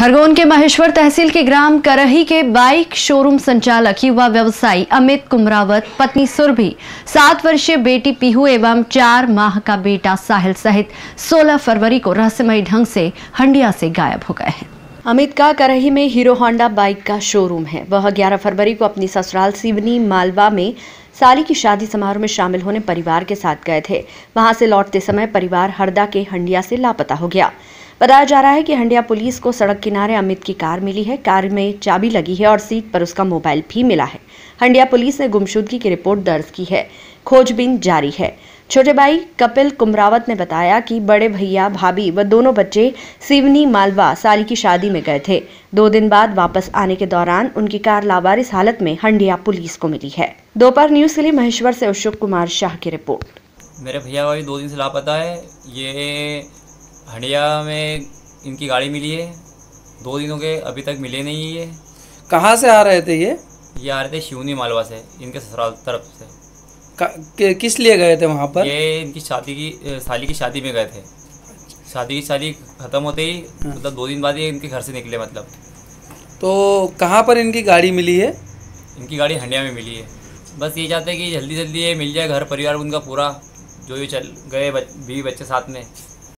खरगोन के महेश्वर तहसील के ग्राम करही के बाइक शोरूम संचालक, युवा व्यवसायी अमित कुमरावत, पत्नी सुरभि, सात वर्षीय बेटी पीहू एवं चार माह का बेटा साहिल सहित 16 फरवरी को रहस्यमयी ढंग से हंडिया से गायब हो गए हैं। अमित का करही में हीरो होंडा बाइक का शोरूम है। वह 11 फरवरी को अपनी ससुराल सिवनी, मालवा में साली की शादी समारोह में शामिल होने परिवार के साथ गए थे। वहाँ से लौटते समय परिवार हरदा के हंडिया से लापता हो गया। बताया जा रहा है कि हंडिया पुलिस को सड़क किनारे अमित की कार मिली है। कार में चाबी लगी है और सीट पर उसका मोबाइल भी मिला है। हंडिया पुलिस ने गुमशुदगी की रिपोर्ट दर्ज की है। खोजबीन जारी है। छोटे भाई कपिल कुमरावत ने बताया कि बड़े भैया, भाभी व दोनों बच्चे सिवनी मालवा साली की शादी में गए थे। दो दिन बाद वापस आने के दौरान उनकी कार लावारिस हालत में हंडिया पुलिस को मिली है। दोपहर न्यूज़ के लिए महेश्वर से अशोक कुमार शाह की रिपोर्ट। मेरे भैया भाई दो दिन से लापता है। ये हंडिया में इनकी गाड़ी मिली है। दो दिनों के अभी तक मिले नहीं ये। कहाँ से आ रहे थे ये? ये आ रहे थे शिवनी मालवा से इनके ससुराल तरफ़ से। किस लिए गए थे वहाँ पर? ये इनकी शादी की साली की शादी में गए थे। शादी की शादी ख़त्म होते ही मतलब दो दिन बाद ये इनके घर से निकले मतलब। तो कहाँ पर इनकी गाड़ी मिली है? इनकी गाड़ी हंडिया में मिली है। बस ये चाहते हैं कि जल्दी जल्दी ये मिल जाए घर परिवार उनका पूरा जो ये चल गए बीवी बच्चे साथ में।